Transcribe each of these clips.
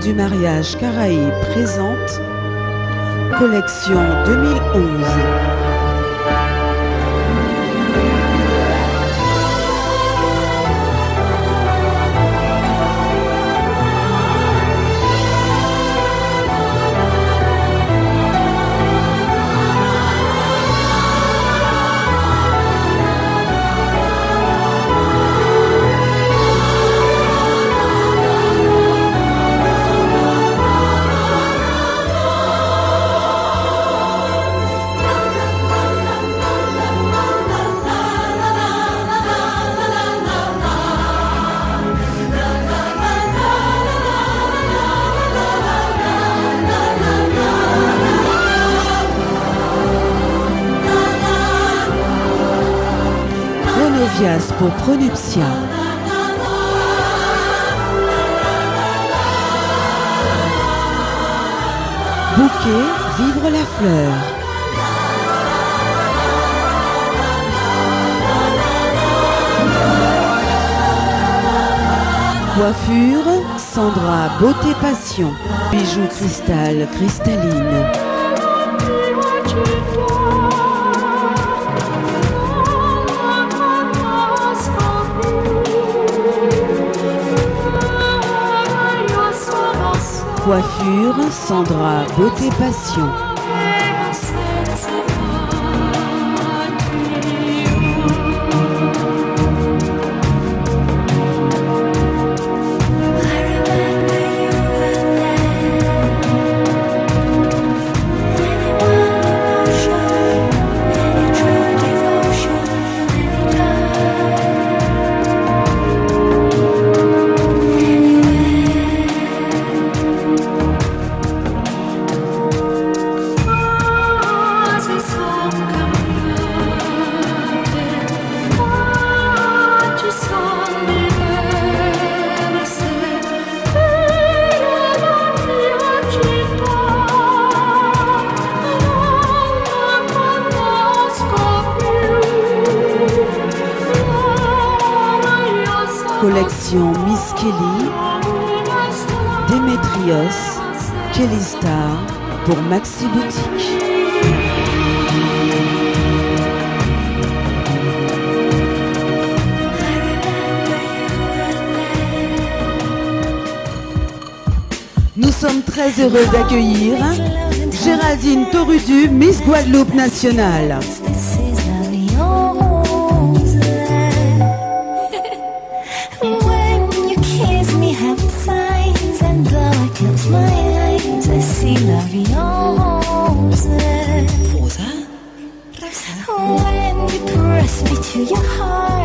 Du mariage Caraïbe présente Collection 2011. pour Bouquet, vivre la fleur. Coiffure, Sandra, beauté, passion. Bijoux cristal, cristalline. coiffure, Sandra Beauté Passion. heureux d'accueillir Géraldine Torudu, Miss Guadeloupe nationale. When you press me to your heart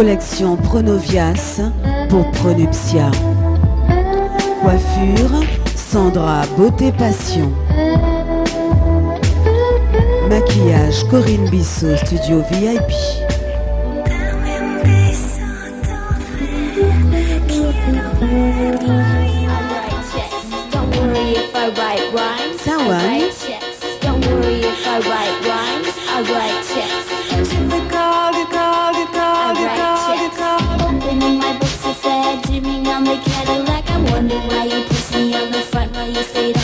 collection Pronovias pour Pronuptia. Coiffure, Sandra Beauté Passion. Maquillage, Corinne Bissot, Studio VIP. Sawan.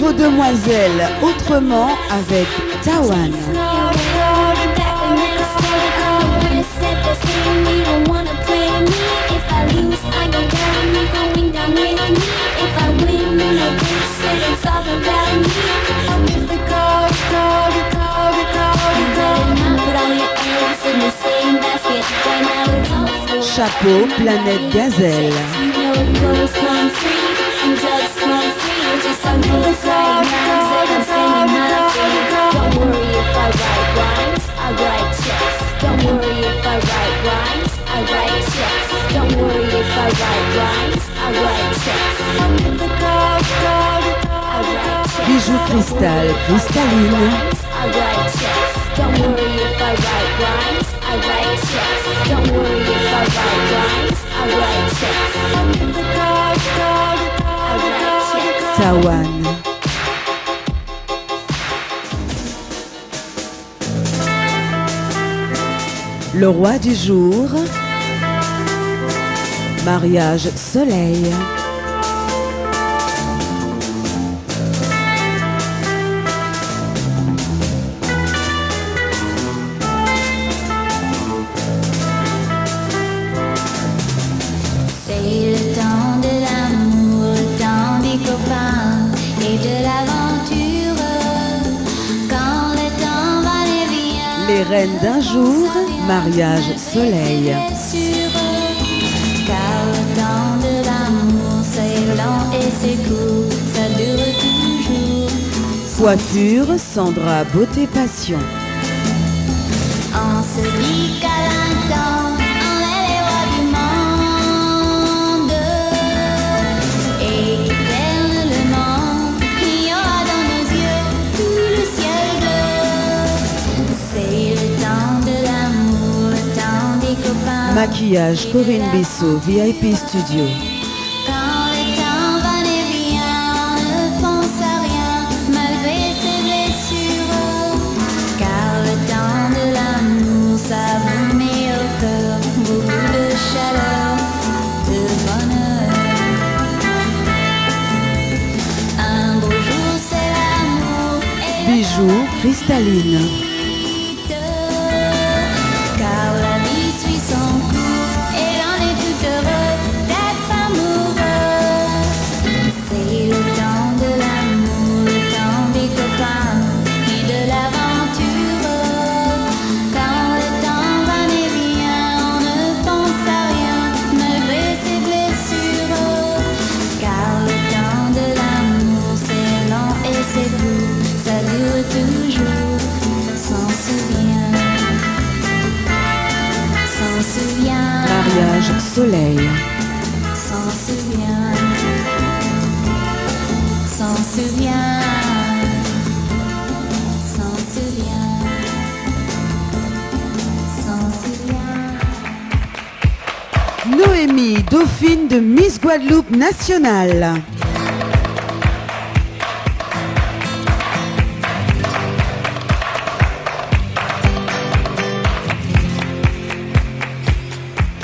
Vos demoiselles autrement avec Tawan. Chapeau, planète gazelle. Don't worry if I write rhymes, I write checks. Don't worry if I write rhymes, I write checks. Don't worry if I write rhymes, I write checks. I write checks. Bijoux cristal, cristalline. I write checks. Don't worry if I write rhymes, I write checks. Don't worry if I write rhymes, I write checks. I write checks. Le roi du jour. Mariage soleil. Reines d'un jour. Mariage soleil. Car. Coiffure, Sandra Beauté Passion. On se Maquillage Corinne Bissot, VIP Studio. Quand le soleil. s'en souvient, s'en souvient, s'en souvient, s'en souvient. Noémie, dauphine de Miss Guadeloupe nationale.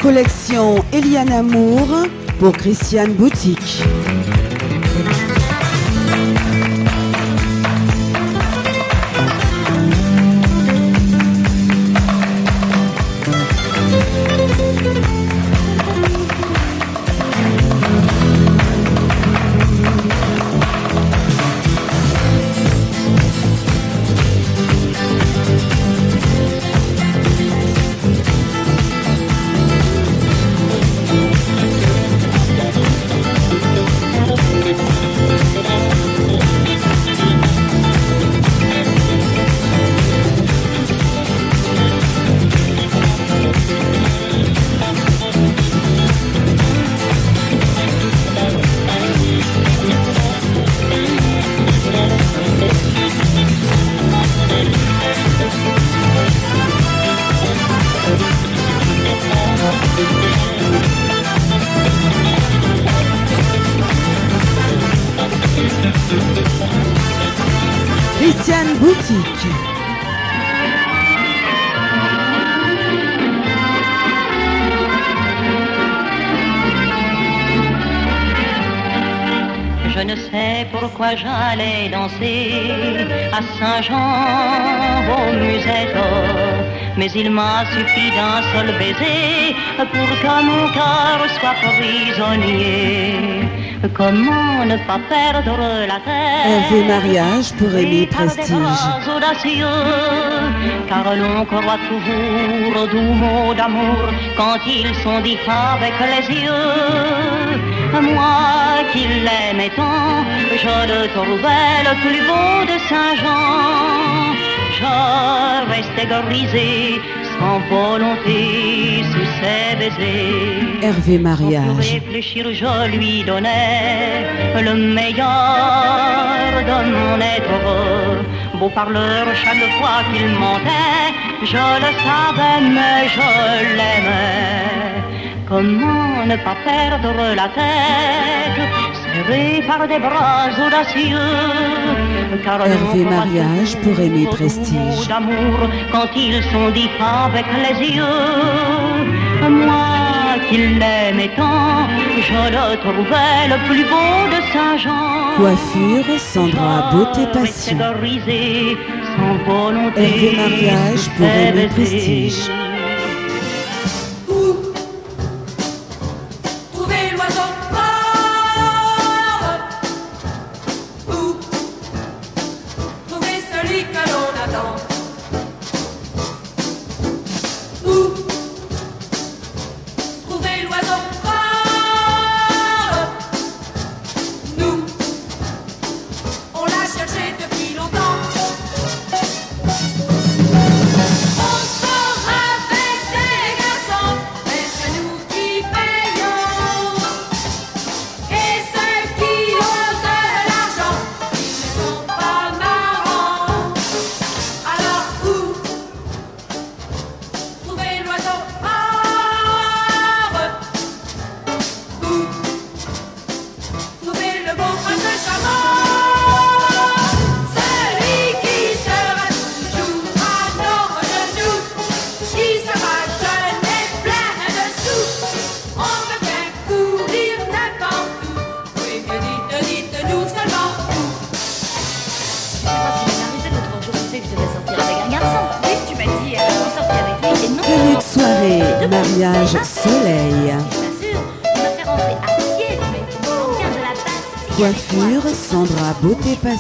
Collection Eliane Amour pour Christiane Boutique. J'allais danser à Saint-Jean au musette. Mais il m'a suffi d'un seul baiser pour que mon cœur soit prisonnier. Comment ne pas perdre la tête Hervé Mariage pour des Prestige. car l'on croit toujours aux doux mots d'amour quand ils sont dits avec les yeux. Moi qui l'aimais tant, je le trouvais le plus beau de Saint-Jean. Restais grisé sans volonté sous ses baisers. Hervé Mariage. réfléchir, je lui donnais le meilleur de mon être. Beau parleur, chaque fois qu'il mentait, je le savais, mais je l'aimais. Comment ne pas perdre la tête, serré par des bras audacieux car Hervé Mariage pour aux Prestige. d'amour quand ils sont dits avec les yeux. Moi qui l'aimais tant, je le trouvais le plus beau de Saint-Jean. Coiffure Sandra Beauté Passion. Hervé Mariage pour baisers. Prestige.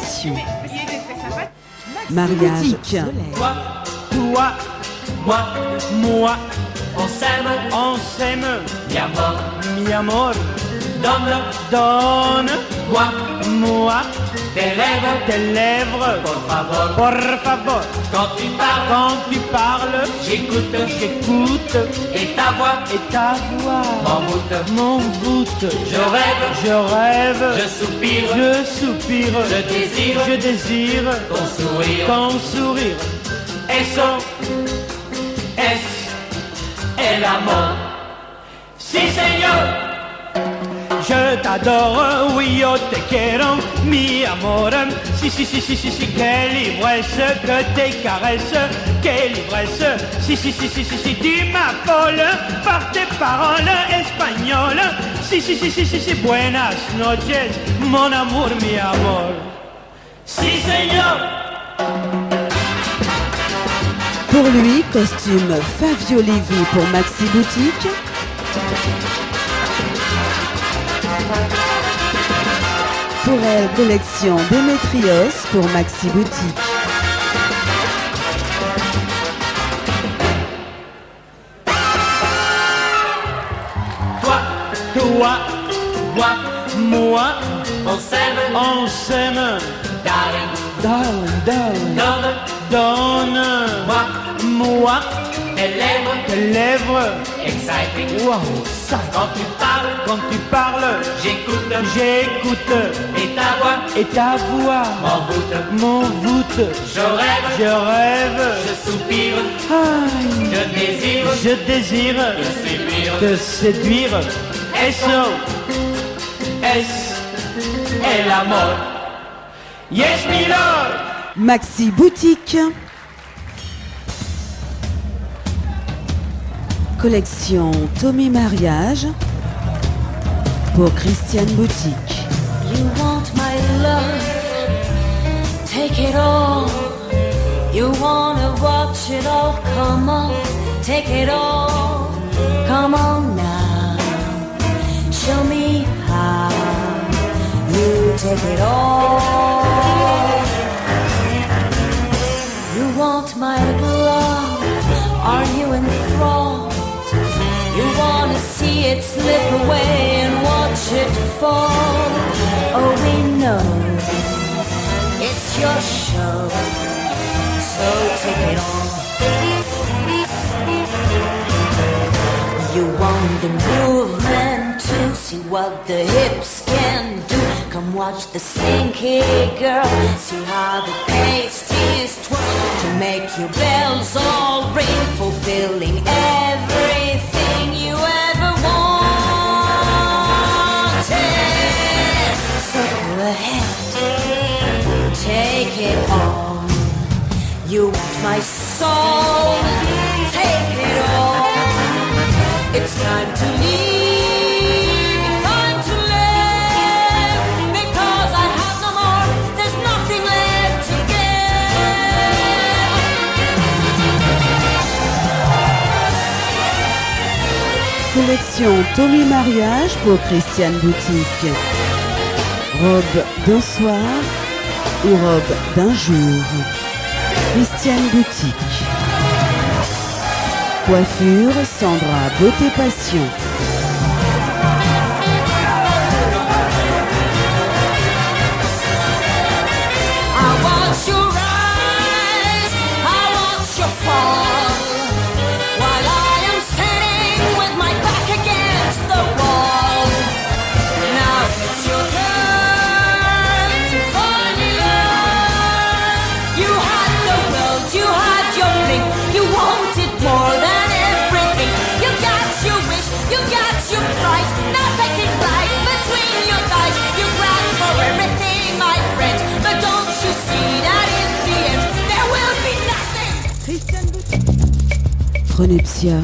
Passion. Mariage. Toi, toi, moi, moi, on s'aime, on s'aime, mi amor, mi amor, donne, donne, moi, moi, tes lèvres, tes lèvres, por favor, por favor, quand tu parles, quand tu parles, j'écoute, j'écoute, et ta voix, et ta voix, m'envoûte, m'envoûte, je rêve, je rêve, je soupire, je soupire, je désire, je désire, ton sourire, ton sourire, eso, es el amor. Si, señor. Je t'adore, oui, yo te quiero, mi amor. Si, si, si, si, si, si, quelle ivresse que tes caresses, quelle ivresse. Si, si, si, si, si, si, tu m'affoles par tes paroles espagnoles. Si, si, si, si, si, si, buenas noches, mon amour, mi amor. Si, señor. Pour lui, costume Fabio Levi pour Maxi Boutique. Pour elle, collection Démétrios pour Maxi Boutique. Toi, toi, moi, moi, on s'aime, on s'aime, darling, darling, darling, donne, donne, moi, moi, tes lèvres, tes lèvres, exciting, wow, ça, quand tu parles, quand tu parles, j'écoute, j'écoute, et ta voix, et ta voix, m'envoûte, m'envoûte, je rêve, je rêve, je soupire, aïe, je désire, je désire, te séduire, te séduire, eso, es el amor. Yes, mi lord, Maxi Boutique. Collection Tommy Mariage pour Christiane Boutique. You want my love, take it all. You wanna watch it all, come on, take it all. Come on now, show me how you take it all. You want my love, are you enthralled? You wanna see it slip away and watch it fall. Oh, we know it's your show, so take it all. You want the movement to see what the hips can do. Come watch the slinky girl, see how the pasties twirl to make your bells all soul, take it all. It's time to leave, time to live, because I have no more. There's nothing left to Collection Tommy Mariage pour Christiane Boutique. Robe d'un soir ou robe d'un jour. Christiane Boutique. Coiffure Sandra Beauté Passion. Prenuptia.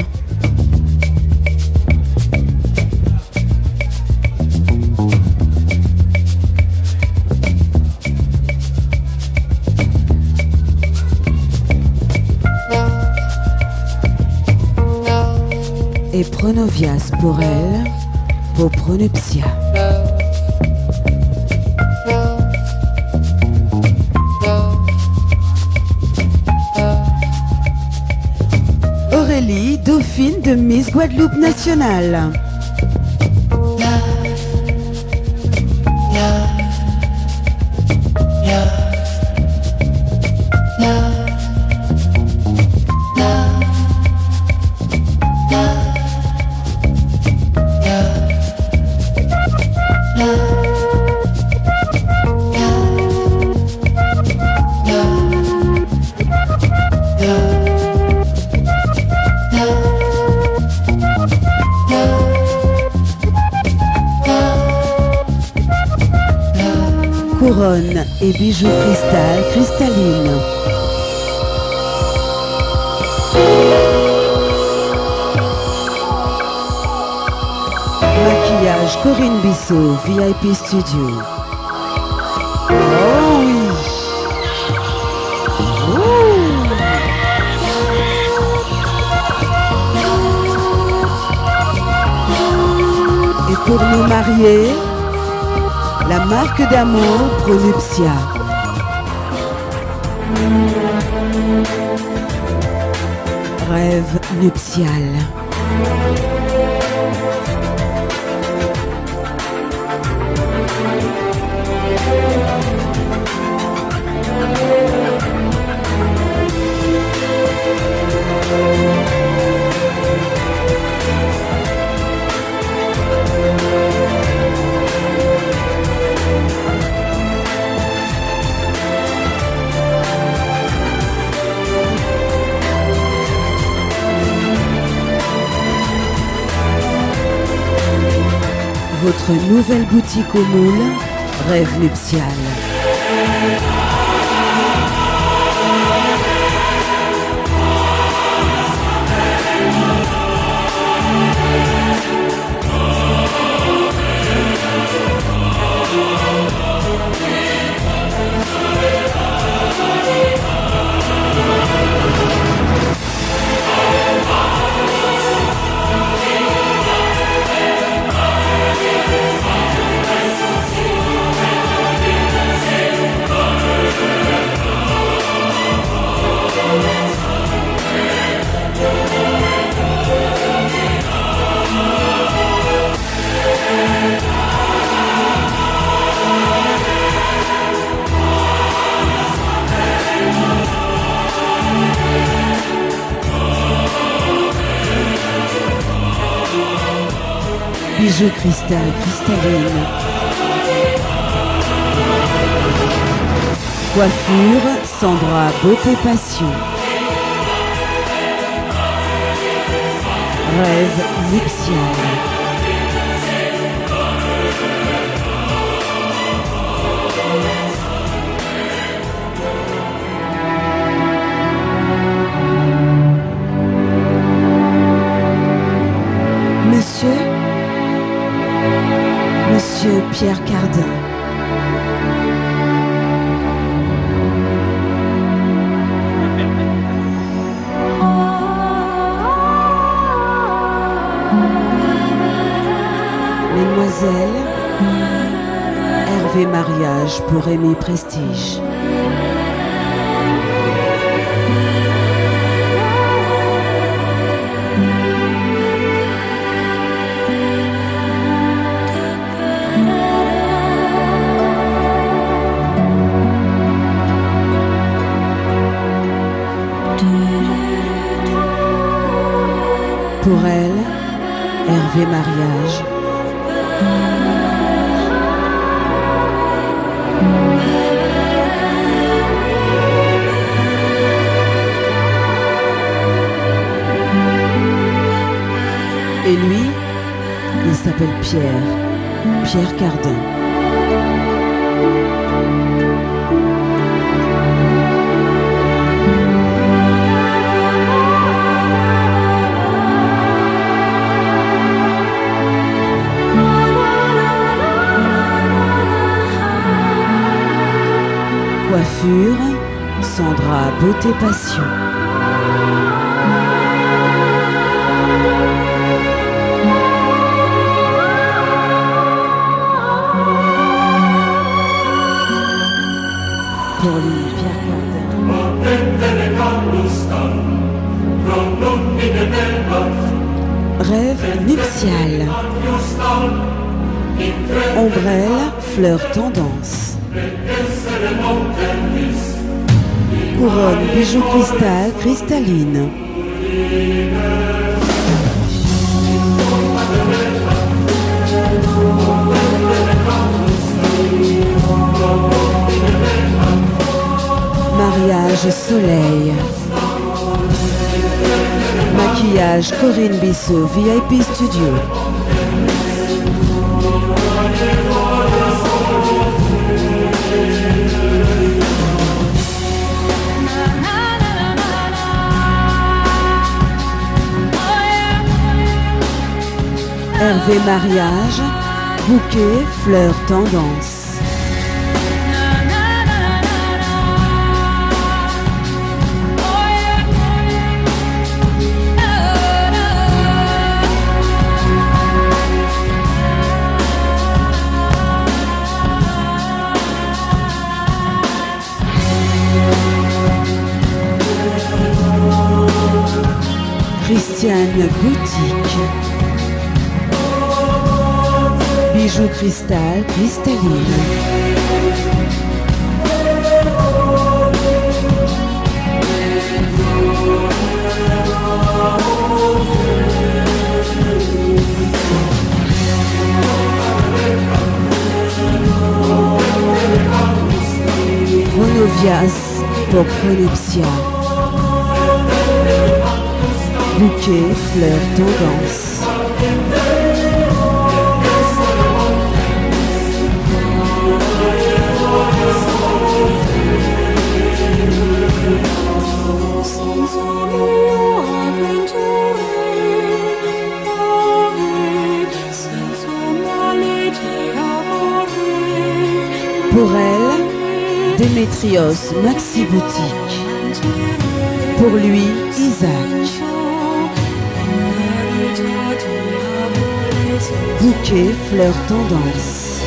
Et Pronovias pour elle, pour Pronuptia. De Miss Guadeloupe nationale. Bijoux cristal cristalline. Maquillage Corinne Bissot, VIP Studio. Oh oui. Ouh. Et pour nous marier, la marque d'amour Pronuptia. Rêve nuptial. Votre nouvelle boutique au moule, Rêve nuptial. Bijoux cristal cristalline. Coiffure Sandra Beauté Passion. Rêve nuptial. Monsieur Pierre Cardin. Mesdemoiselles, Hervé mariage pour Rémi Prestige. Coiffure, Sandra Beauté Passion. Pour. Rêve nuptial. Ombrelle, fleur tendance. Couronne, bijoux cristal, cristalline. Mariage soleil. Maquillage Corinne Bissot, VIP Studio. Hervé mariage, bouquet, fleurs tendance. Christiane Boutique. Bijoux cristal, cristalline. Chronovias pour Chronopsia. Bouquet, fleurs, tendance. Pour elle, Démétrios Maxi Boutique. Pour lui, Isaac. Bouquet, fleurs tendance.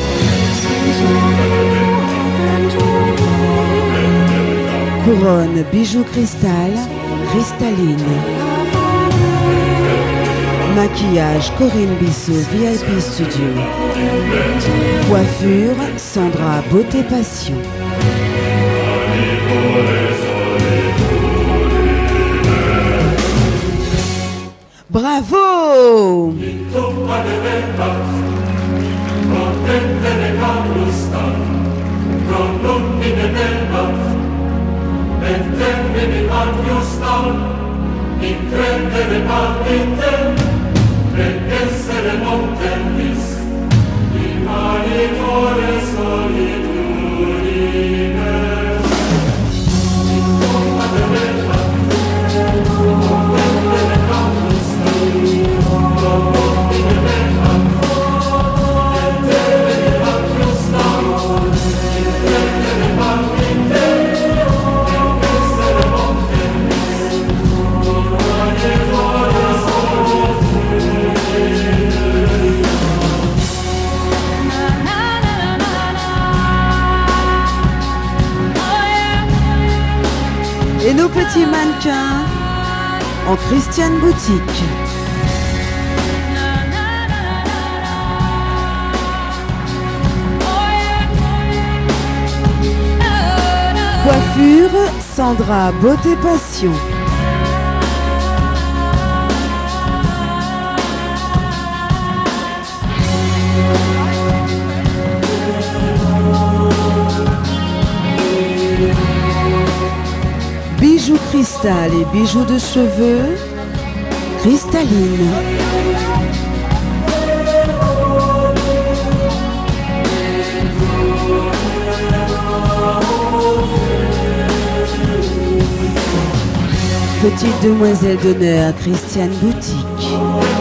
Couronne, bijoux cristal, cristalline. Maquillage Corinne Bissot, VIP Studio. Coiffure Sandra Beauté Passion. Bravo solitudine en Christiane Boutique. Coiffure, Sandra Beauté Passion. Bijoux cristal et bijoux de cheveux, cristalline. Petite demoiselle d'honneur, Christiane Boutique.